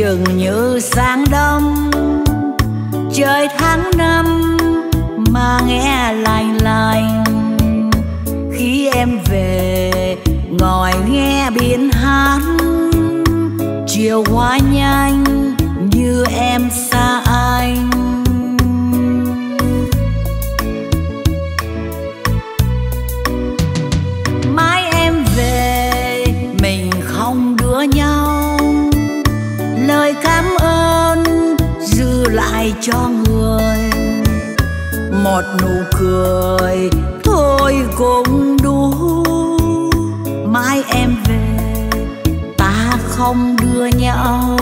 chừng như sáng đông. Trời tháng năm mà nghe lành lành. Khi em về, ngồi nghe biển hát chiều qua nhanh như em xa cho người. Một nụ cười thôi cũng đủ mai em về, ta không đưa nhau.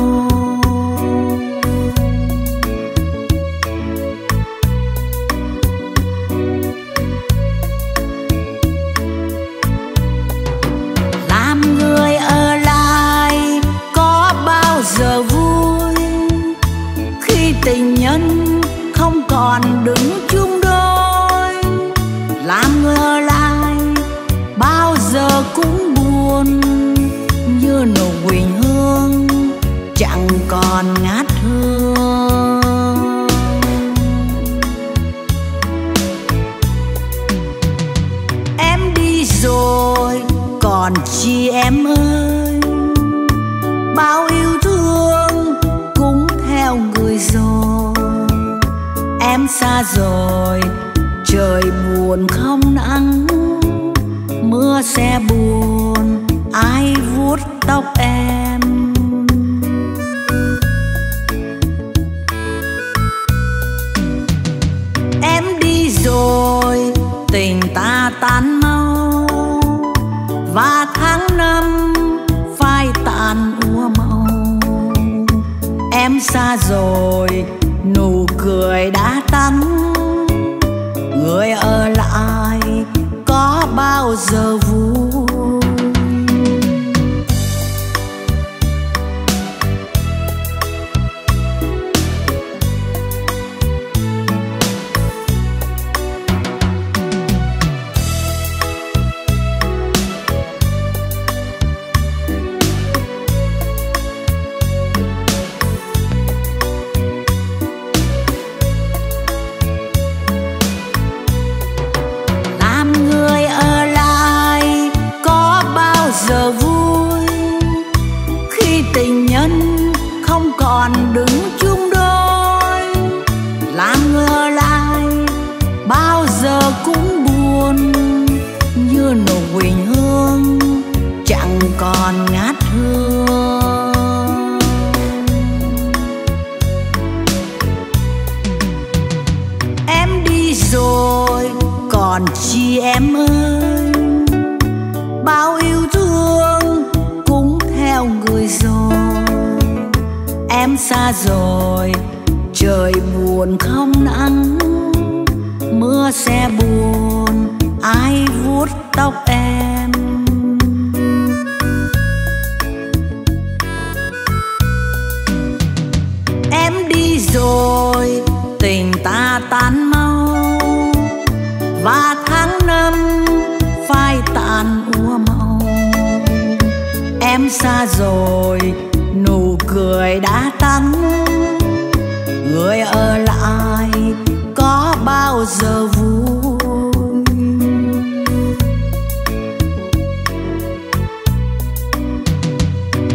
Nhân không còn đứng chung đôi. Làm ngờ lại bao giờ cũng buồn, như nụ quỳnh hương chẳng còn ngát hương. Em đi rồi, còn chi em ơi? Bao yêu thương xa rồi, trời buồn không nắng, mưa sẽ buồn, ai vuốt tóc em? Em đi rồi, tình ta tan mau, và tháng năm phai tàn úa màu em xa rồi, nụ cười đã tắn người ở nhân không còn đứng chung đôi. Làm người ở lại, bao giờ cũng buồn. Như nụ quỳnh hương, chẳng còn ngát hương. Em đi rồi, còn chi em ơi xa rồi, trời buồn không nắng, mưa sẽ buồn, ai vuốt tóc em? Em đi rồi, tình ta tan mau, và tháng năm phai tàn úa màu em xa rồi, nụ cười đã tắn người ở lại có bao giờ vui?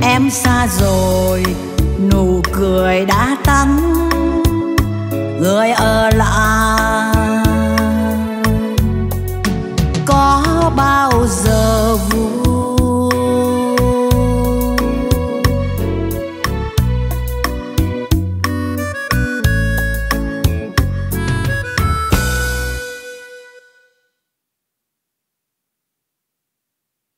Em xa rồi, nụ cười đã tắn người ở lại có bao giờ vui?